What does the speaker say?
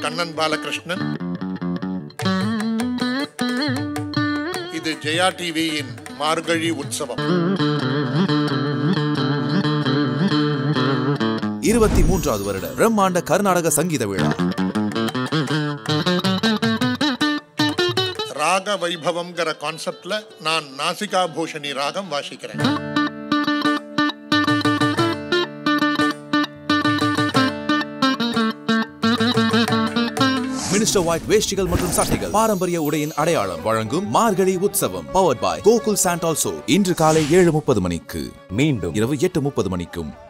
கண்ணன் பாலகிருஷ்ணன். இது ஜெயா டிவியின் மார்கழி உற்சவம். இருபத்தி மூன்றாவது வருட பிரம்மாண்ட கர்நாடக சங்கீத விழா. ராக வைபவம்ங்கிற கான்செப்ட்ல நான் நாசிகா பூஷணி ராகம் வாசிக்கிறேன். மினிஸ்டர் ஒயிட் வேஷ்டிகள் மற்றும் சட்டைகள். பாரம்பரிய உடையின் அடையாளம் வழங்கும் மார்கழி உற்சவம் பவர்ட் பாய் கோகுல் சாண்ட் ஆல்சோ இன்று காலை ஏழு முப்பது மணிக்கு. மீண்டும். இரவு எட்டு முப்பது மணிக்கும்.